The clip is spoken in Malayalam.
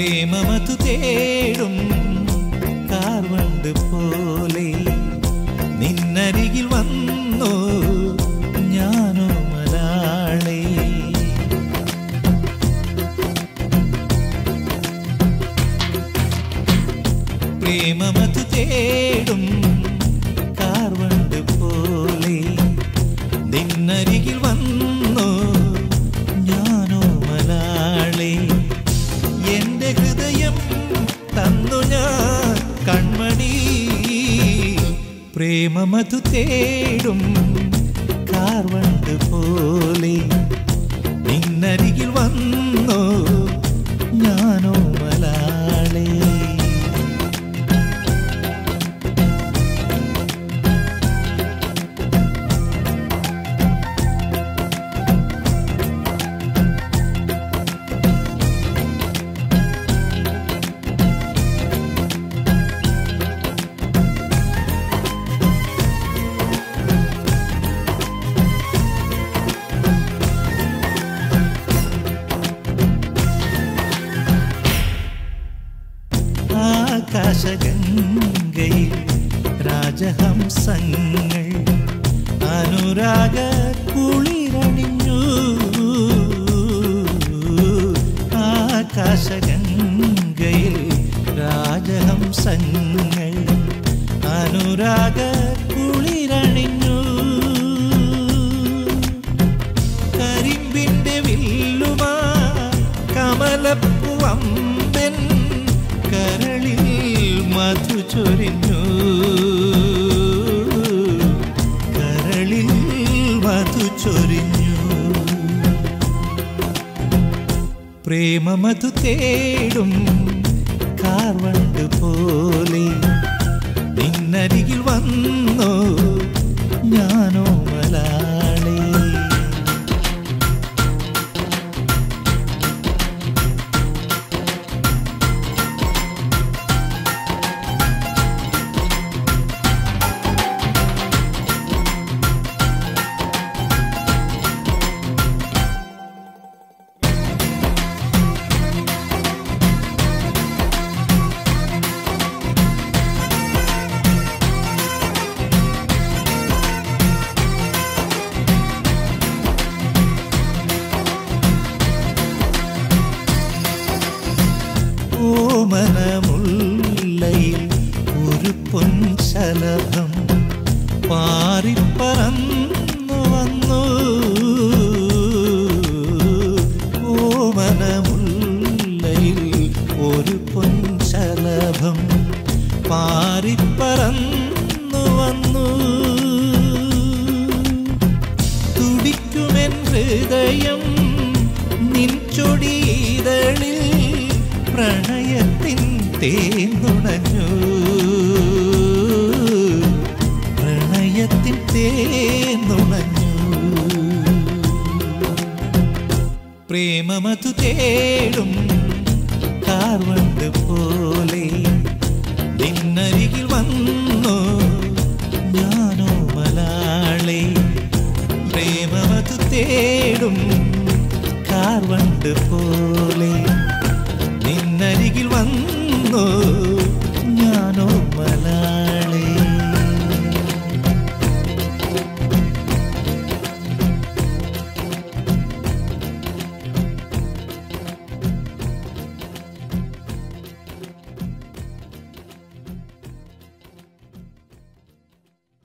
പ്രേമമതു തേടും കാർവണ്ട് പോലെ. നിന്നരികിൽ വന്നു ഞാനോ പ്രേമമതു തേടും കാർവണ്ട് പോലെ. നിന്നരികിൽ വന്നു പ്രേമമതു തേടും കാർവണ്ട് പോലെ നിന്നരികിൽ വന്നു ആകാശഗംഗയിൽ രാജഹംസങ്ങൾ അനുരാഗ കുളിരണിഞ്ഞു. ആകാശഗംഗയിൽ രാജഹംസങ്ങൾ അനുരാഗ പ്രേമമധു തേടും കാർവണ്ട് പോലെ നിന്നരികിൽ വന്നോ ഞാനോ ഓമനമുല്ലയിൽ ഒരു പൊൻശലഭം പാറിപ്പറന്നു വന്നു. ഓമനമുല്ലയിൽ ഒരു പൊൻശലഭം പാറിപ്പറന്നു വന്നു. ഹൃദയം പ്രണയത്തിൻ തേന്നുണഞ്ഞു പ്രണയത്തിൻ തേന്നുണഞ്ഞു പ്രേമമതു തേടും കാർവണ്ട് പോലെ നിന്നരികിൽ വന്നു ഞാനോ മലാളേ. പ്രേമമതു തേടും കാർവണ്ട് പോലെ വന്നു.